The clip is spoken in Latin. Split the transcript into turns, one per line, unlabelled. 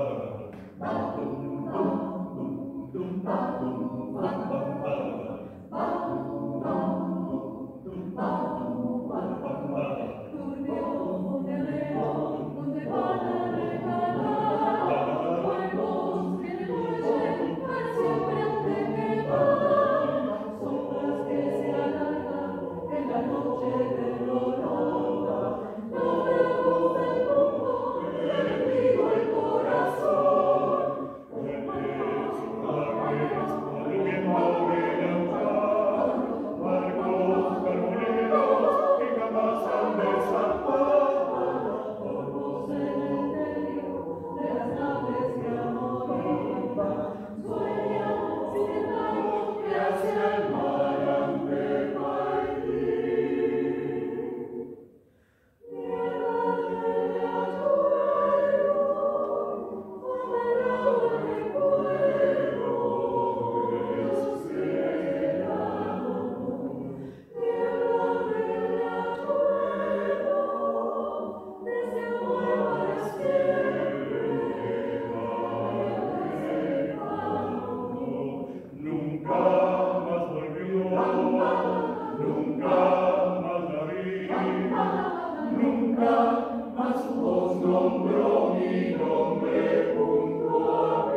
dum dum dum
dum dum
dum dum dum
dum dum
sopra,
ma
suos nombro mi nombre
puntuare.